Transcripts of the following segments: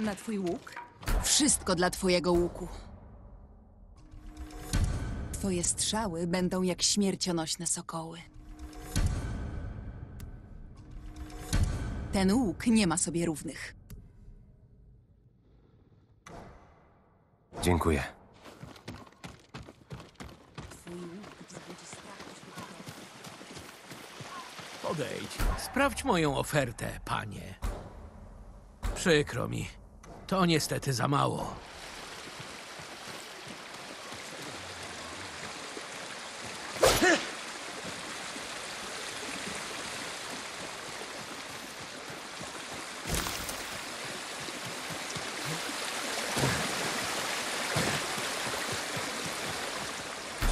okiem na twój łuk? Wszystko dla twojego łuku. Twoje strzały będą jak śmiercionośne sokoły. Ten łuk nie ma sobie równych. Dziękuję. Twój łuk wzbudzi strach wśród wrogów. Podejdź, sprawdź moją ofertę, panie. Przykro mi. To niestety za mało.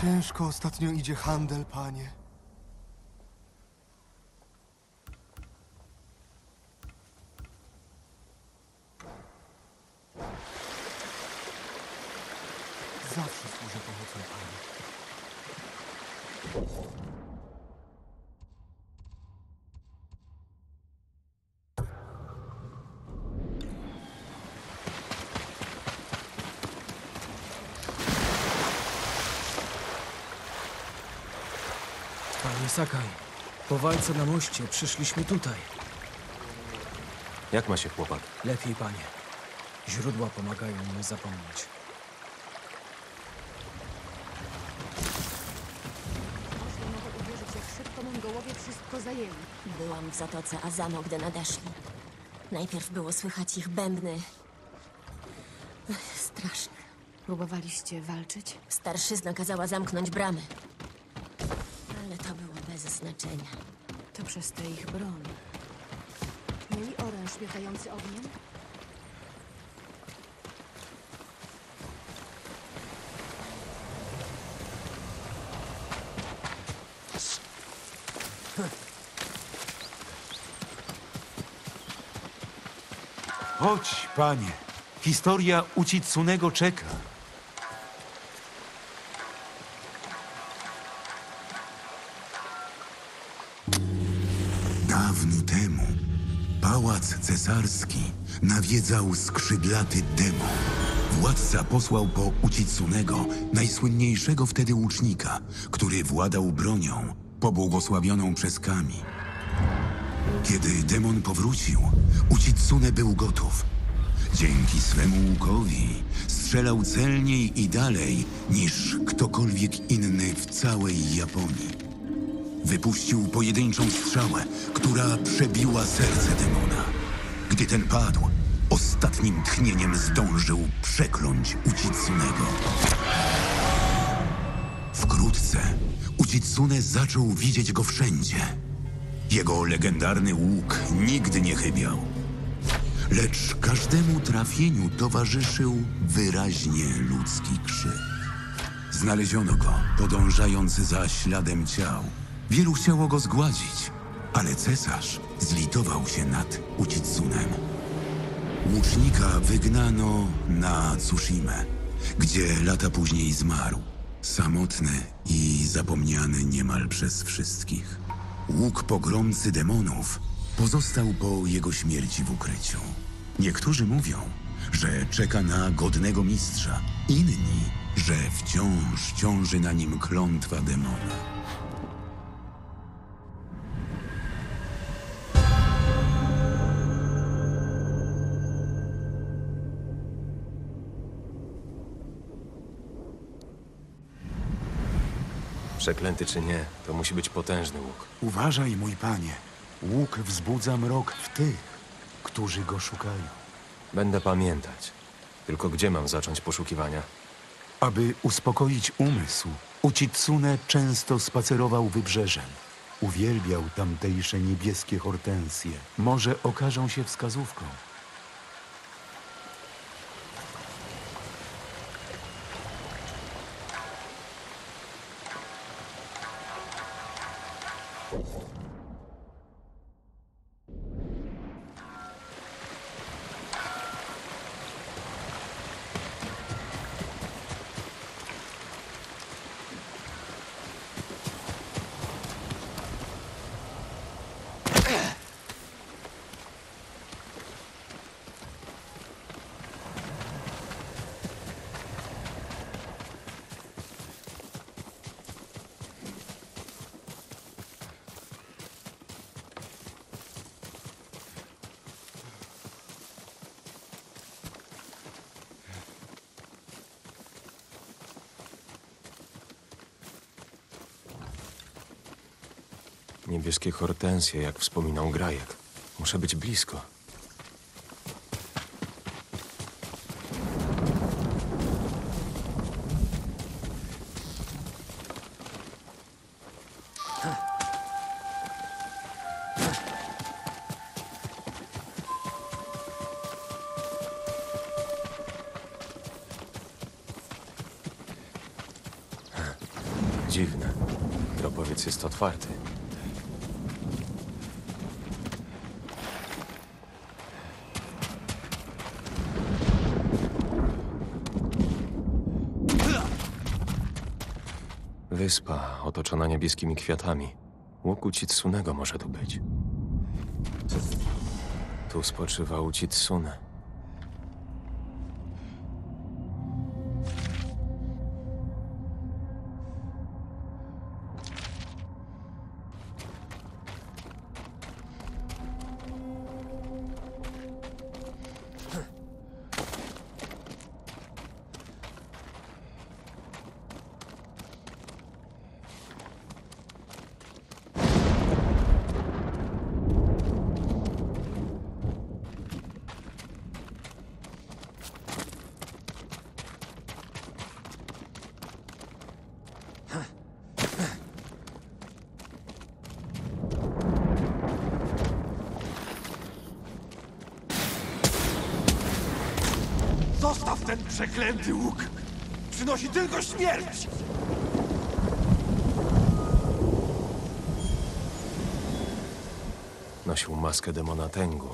Ciężko ostatnio idzie handel, panie. Panie Sakaj, po walce na moście przyszliśmy tutaj. Jak ma się chłopak? Lepiej, panie. Źródła pomagają mu zapomnieć. Można mogę uwierzyć, jak szybko Mongołowie wszystko zajęli. Byłam w zatoce Azamo, gdy nadeszli. Najpierw było słychać ich bębny. Ech, Straszne. Próbowaliście walczyć? Starszyzna kazała zamknąć bramy. Znaczenia. To przez tę ich broń. Mieli oręż miotający ogniem? Chodź, panie. Historia Ucitsunego czeka. Dawno temu pałac cesarski nawiedzał skrzydlaty demon. Władca posłał po Ucitsunego, najsłynniejszego wtedy łucznika, który władał bronią pobłogosławioną przez Kami. Kiedy demon powrócił, Ucitsune był gotów. Dzięki swemu łukowi strzelał celniej i dalej niż ktokolwiek inny w całej Japonii. Wypuścił pojedynczą strzałę, która przebiła serce demona. Gdy ten padł, ostatnim tchnieniem zdążył przekląć Ucitsunego. Wkrótce Ucitsune zaczął widzieć go wszędzie. Jego legendarny łuk nigdy nie chybiał. Lecz każdemu trafieniu towarzyszył wyraźnie ludzki krzyk. Znaleziono go, podążając za śladem ciał. Wielu chciało go zgładzić, ale cesarz zlitował się nad Ucitsunem. Łucznika wygnano na Tsushimę, gdzie lata później zmarł. Samotny i zapomniany niemal przez wszystkich. Łuk pogromcy demonów pozostał po jego śmierci w ukryciu. Niektórzy mówią, że czeka na godnego mistrza, inni, że wciąż ciąży na nim klątwa demona. Przeklęty czy nie, to musi być potężny łuk. Uważaj, mój panie. Łuk wzbudza mrok w tych, którzy go szukają. Będę pamiętać. Tylko gdzie mam zacząć poszukiwania? Aby uspokoić umysł, Ucitsune często spacerował wybrzeżem. Uwielbiał tamtejsze niebieskie hortensje. Może okażą się wskazówką. Niebieskie hortensje, jak wspominał Grajek. Muszę być blisko. Wyspa otoczona niebieskimi kwiatami. Łoku Citsunego może tu być. Tu spoczywał Citsune. Przeklęty łuk! Przynosi tylko śmierć! Nosił maskę demona Tengu,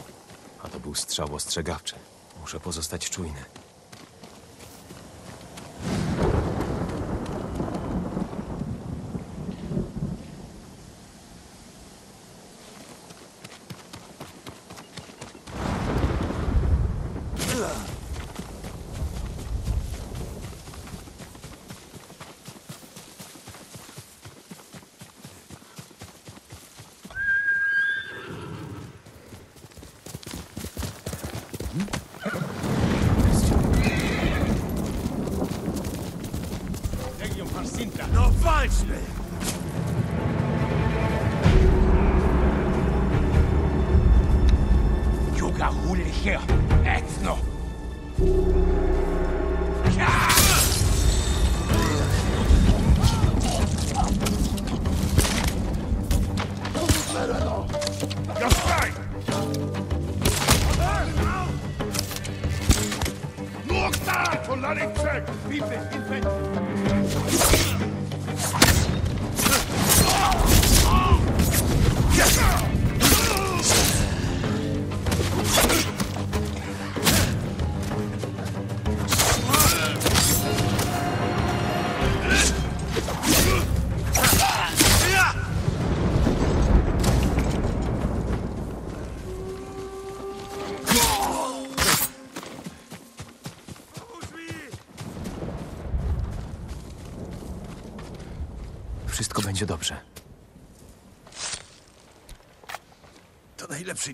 a to był strzał ostrzegawczy. Muszę pozostać czujny. you.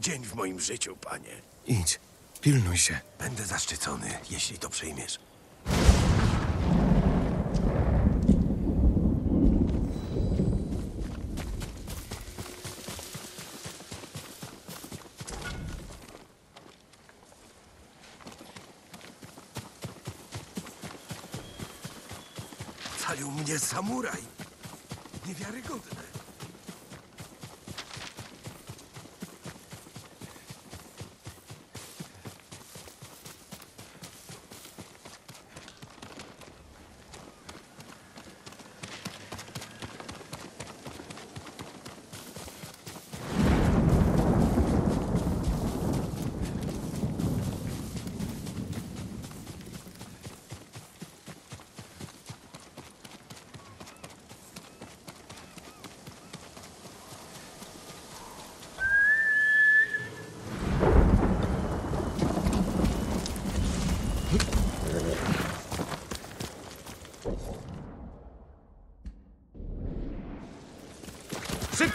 Dzień w moim życiu, panie. Idź, pilnuj się. Będę zaszczycony, jeśli to przyjmiesz. Ocalił mnie samuraj. Niewiarygodne.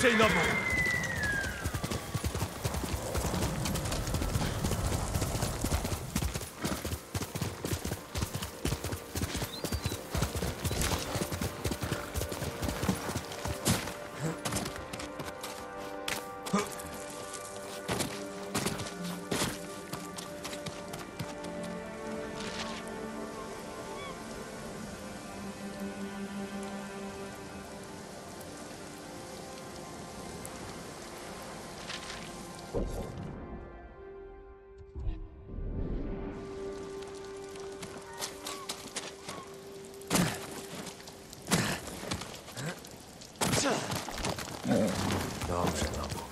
Więcej nową! Dobrze, no.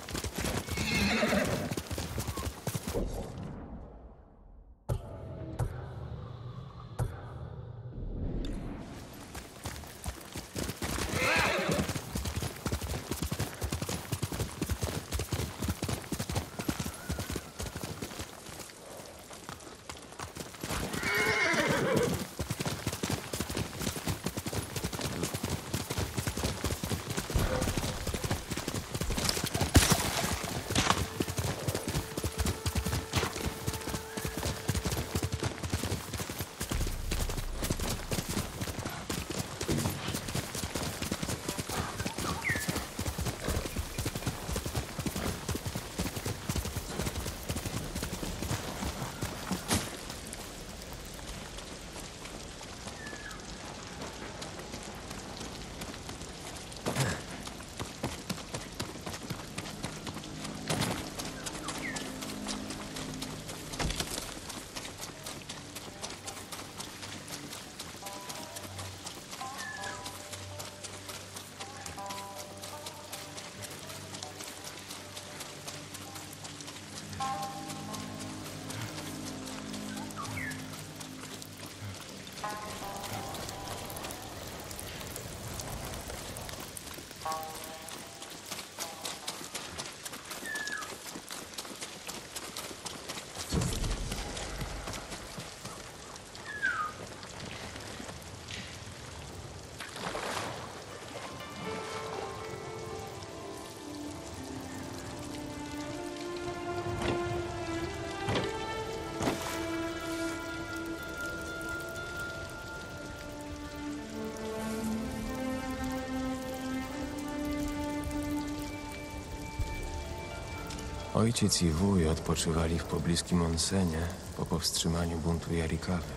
Ojciec i wuj odpoczywali w pobliskim onsenie po powstrzymaniu buntu Jarikawy.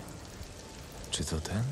Czy to ten?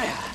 这样。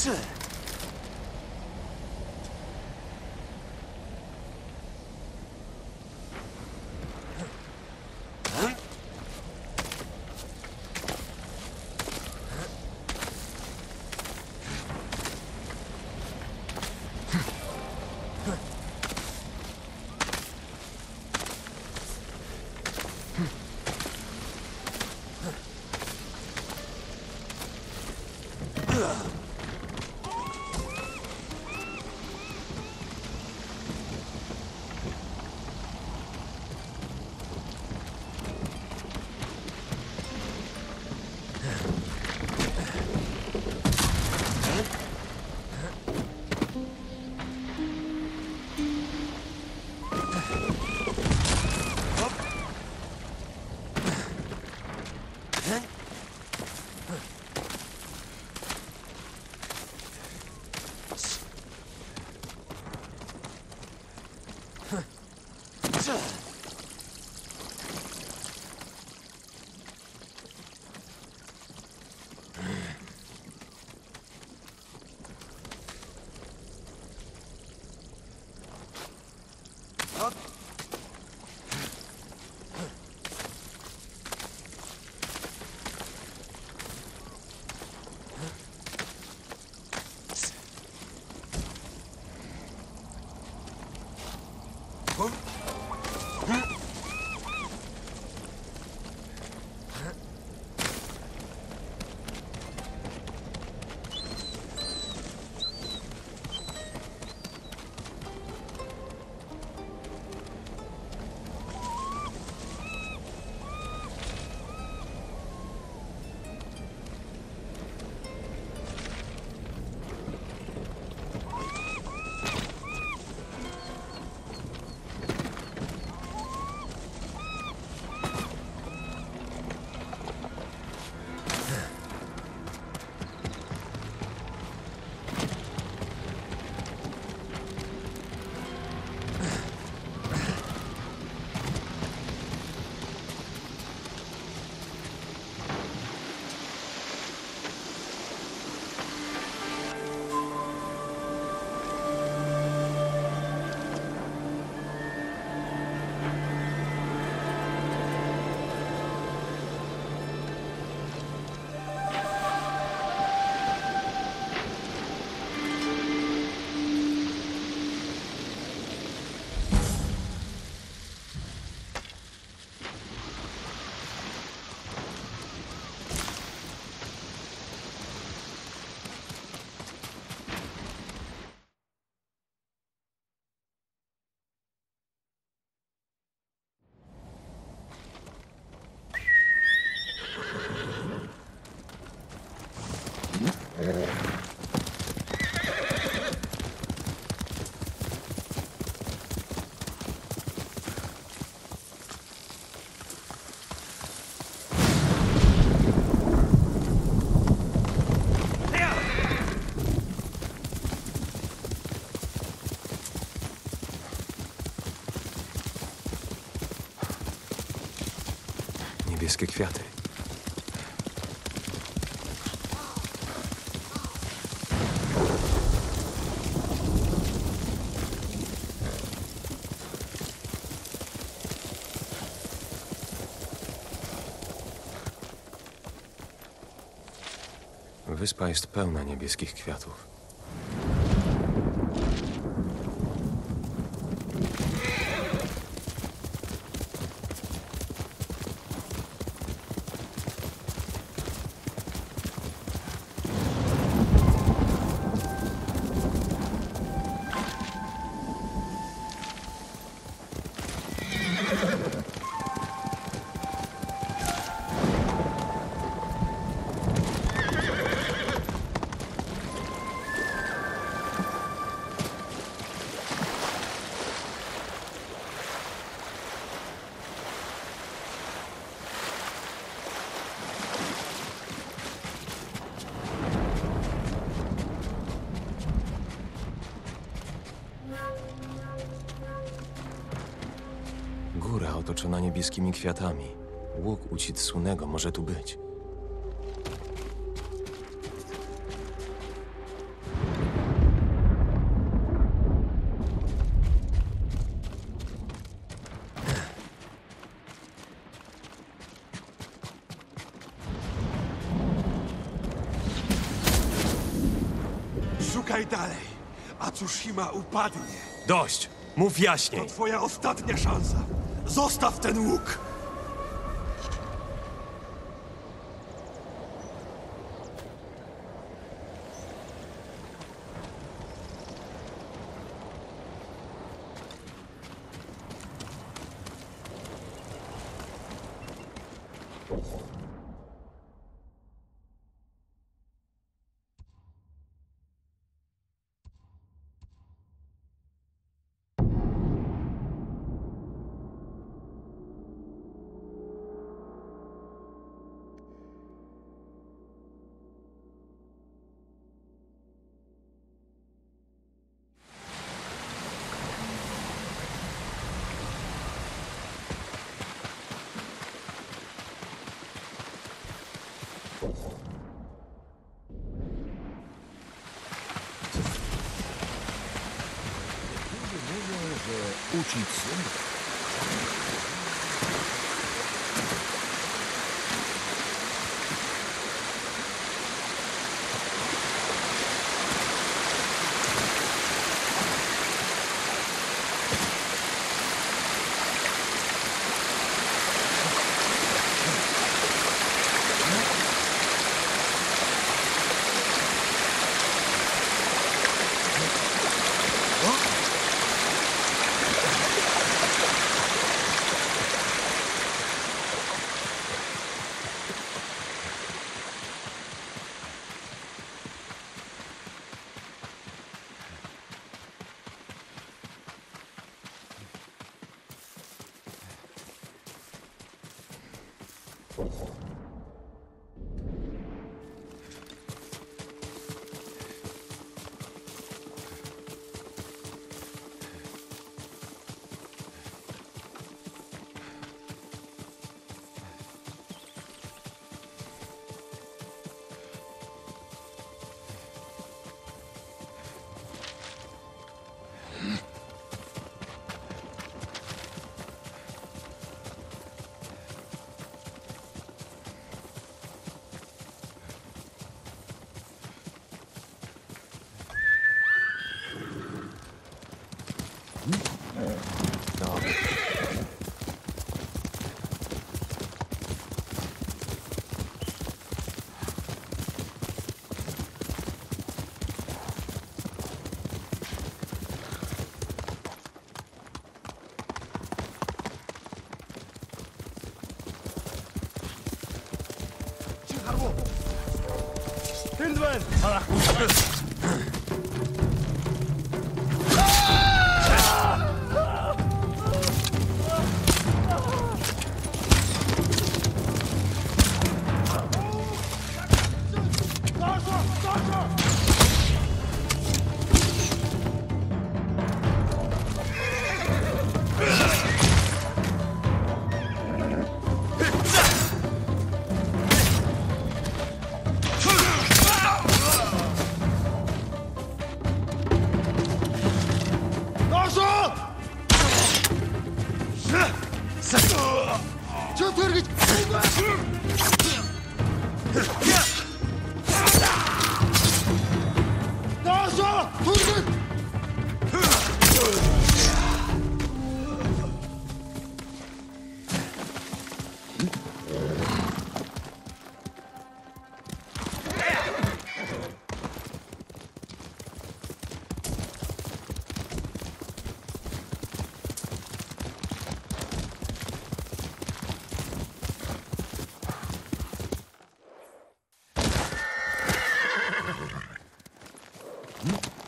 是 Kwiaty. Wyspa jest pełna niebieskich kwiatów. Otoczona niebieskimi kwiatami. Łuk Ucitsunego może tu być. Szukaj dalej, a Tsushima upadnie. Dość! Mów To jaśniej! twoja ostatnia szansa. Zostaw ten łuk!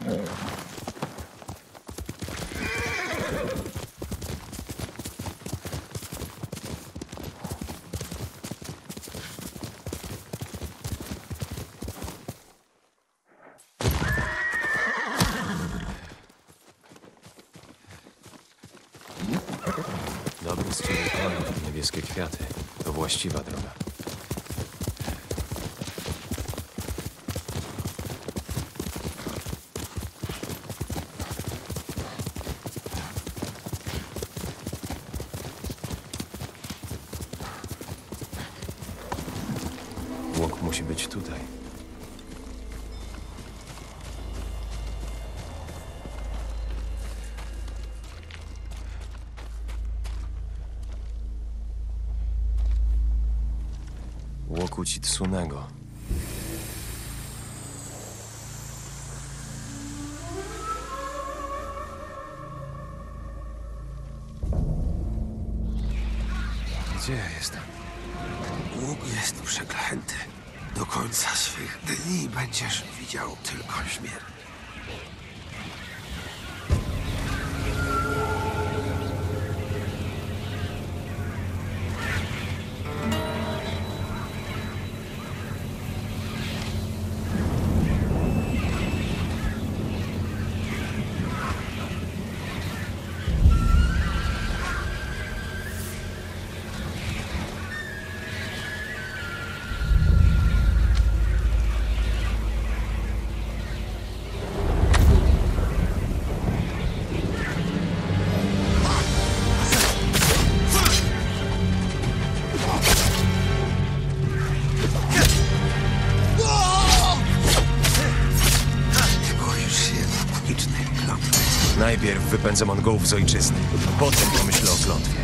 Dobry koń, niebieskie kwiaty. To właściwa droga. Gdzie ja jestem? Łuk jest przeklęty. Do końca swych dni będziesz widział tylko śmierć. Najpierw wypędzę Mongołów z ojczyzny, potem pomyślę o klątwie.